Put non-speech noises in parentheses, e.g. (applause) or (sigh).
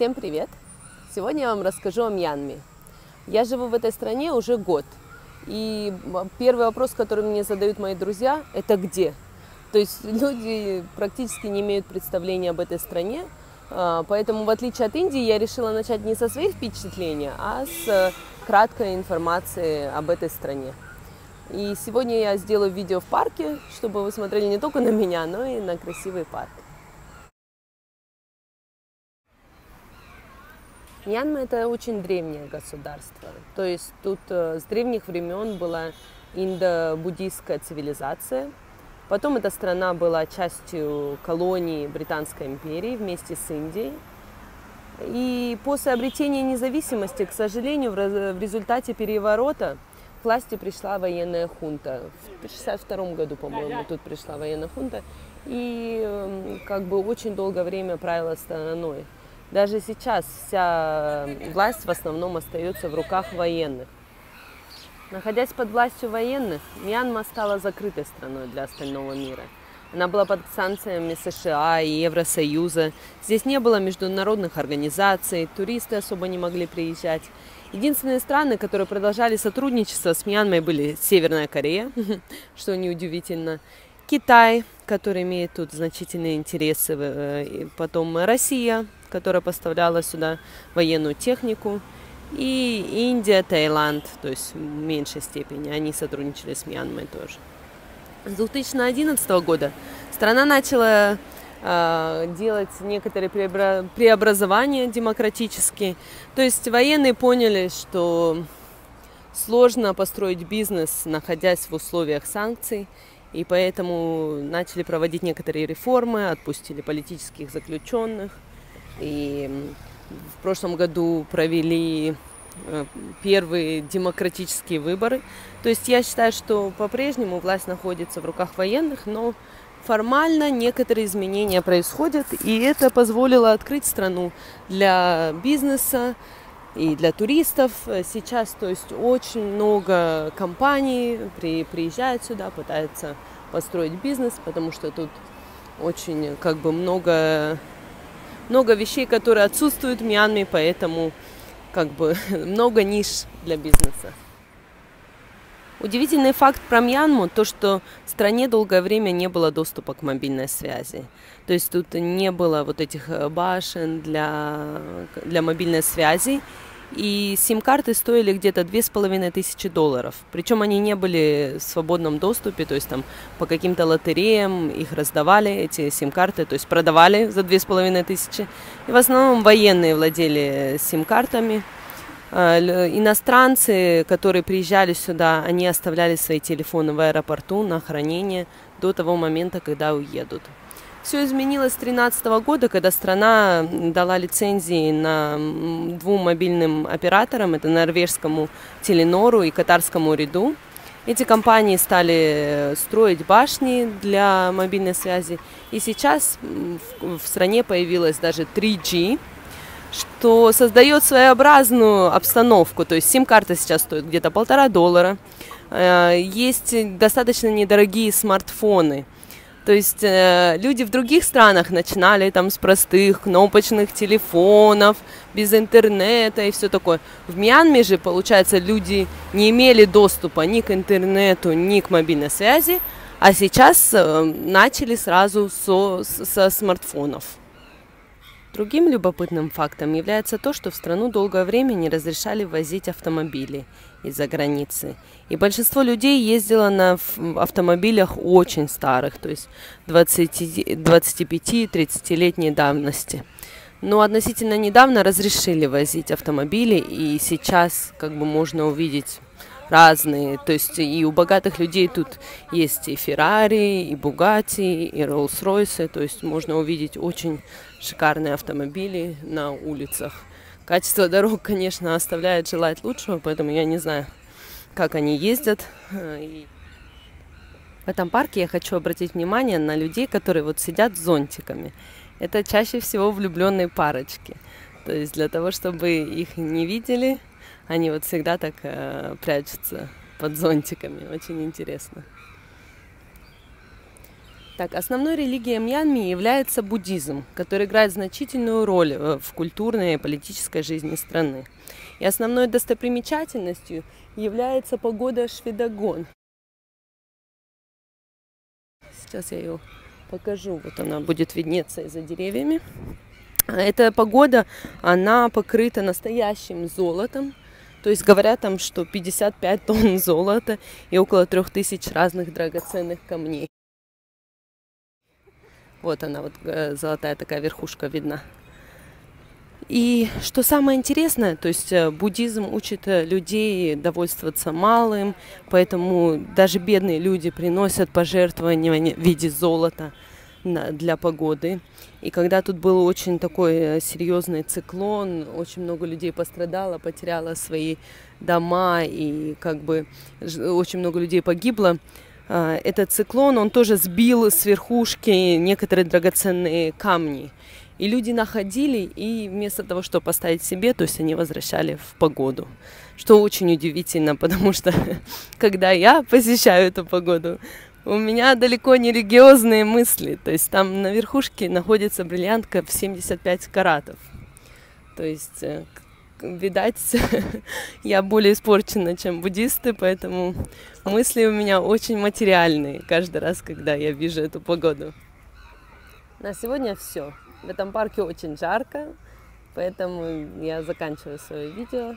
Всем привет! Сегодня я вам расскажу о Мьянме. Я живу в этой стране уже год. И первый вопрос, который мне задают мои друзья, это где? То есть люди практически не имеют представления об этой стране. А, поэтому, в отличие от Индии, я решила начать не со своих впечатлений, а с краткой информации об этой стране. И сегодня я сделаю видео в парке, чтобы вы смотрели не только на меня, но и на красивый парк. Мьянма – это очень древнее государство. То есть тут э, с древних времен была индо-буддийская цивилизация. Потом эта страна была частью колонии Британской империи вместе с Индией. И после обретения независимости, к сожалению, в результате переворота к власти пришла военная хунта. В 1962 году, по-моему, тут пришла военная хунта. И эм, как бы очень долгое время правила страной. Даже сейчас вся власть в основном остается в руках военных. Находясь под властью военных, Мьянма стала закрытой страной для остального мира. Она была под санкциями США и Евросоюза. Здесь не было международных организаций, туристы особо не могли приезжать. Единственные страны, которые продолжали сотрудничество с Мьянмой, были Северная Корея, (laughs) что неудивительно, Китай, который имеет тут значительные интересы, э, потом Россия, которая поставляла сюда военную технику, и Индия, Таиланд, то есть в меньшей степени, они сотрудничали с Мьянмой тоже. С 2011 года страна начала э, делать некоторые преобразования демократические. То есть военные поняли, что сложно построить бизнес, находясь в условиях санкций, и поэтому начали проводить некоторые реформы, отпустили политических заключенных – и в прошлом году провели э, первые демократические выборы. То есть я считаю, что по-прежнему власть находится в руках военных, но формально некоторые изменения происходят, и это позволило открыть страну для бизнеса и для туристов. Сейчас, то есть, очень много компаний при, приезжают сюда, пытаются построить бизнес, потому что тут очень как бы много много вещей, которые отсутствуют в Мьянме, поэтому как бы (laughs) много ниш для бизнеса. Удивительный факт про Мьянму то, что в стране долгое время не было доступа к мобильной связи. То есть тут не было вот этих э, башен для, для мобильной связи и сим-карты стоили где-то две с половиной тысячи долларов. Причем они не были в свободном доступе, то есть там по каким-то лотереям их раздавали, эти сим-карты, то есть продавали за две с половиной тысячи. И в основном военные владели сим-картами. А, иностранцы, которые приезжали сюда, они оставляли свои телефоны в аэропорту на хранение до того момента, когда уедут. Все изменилось с 2013 года, когда страна дала лицензии на двум мобильным операторам, это норвежскому Теленору и катарскому Риду. Эти компании стали строить башни для мобильной связи. И сейчас в стране появилась даже 3G, что создает своеобразную обстановку. То есть сим-карта сейчас стоит где-то полтора доллара. Э, есть достаточно недорогие смартфоны – то есть э, люди в других странах начинали там с простых кнопочных телефонов, без интернета и все такое. В Мьянме же, получается, люди не имели доступа ни к интернету, ни к мобильной связи, а сейчас э, начали сразу со, со смартфонов. Другим любопытным фактом является то, что в страну долгое время не разрешали возить автомобили из-за границы. И большинство людей ездило на автомобилях очень старых, то есть 25-30-летней давности. Но относительно недавно разрешили возить автомобили, и сейчас как бы можно увидеть разные. То есть и у богатых людей тут есть и Феррари, и Бугати, и Роллс-Ройсы. То есть можно увидеть очень шикарные автомобили на улицах. Качество дорог, конечно, оставляет желать лучшего, поэтому я не знаю, как они ездят. И в этом парке я хочу обратить внимание на людей, которые вот сидят с зонтиками. Это чаще всего влюбленные парочки. То есть для того, чтобы их не видели, они вот всегда так э, прячутся под зонтиками. Очень интересно. Так, основной религией Мьянмы является буддизм, который играет значительную роль э, в культурной и политической жизни страны. И основной достопримечательностью является погода Шведогон. Сейчас я ее покажу. Вот она будет виднеться из-за деревьями. Эта погода, она покрыта настоящим золотом. То есть говорят там, что 55 тонн (laughs) золота и около 3000 разных драгоценных камней. Вот она, вот э, золотая такая верхушка видна. И что самое интересное, то есть э, буддизм учит э, людей довольствоваться малым, поэтому даже бедные люди приносят пожертвования в виде золота для погоды. И когда тут был очень такой серьезный циклон, очень много людей пострадало, потеряло свои дома и как бы очень много людей погибло, а, этот циклон, он тоже сбил с верхушки некоторые драгоценные камни. И люди находили, и вместо того, чтобы поставить себе, то есть они возвращали в погоду. Что очень удивительно, (laughs) потому что когда я посещаю эту погоду, у меня далеко не религиозные мысли. То есть там на верхушке находится бриллиантка в 75 каратов. То есть э, видать, (laughs) я более испорчена, чем буддисты, поэтому мысли у меня очень материальные каждый раз, когда я вижу эту погоду. На сегодня все. В этом парке очень жарко, поэтому я заканчиваю свое видео.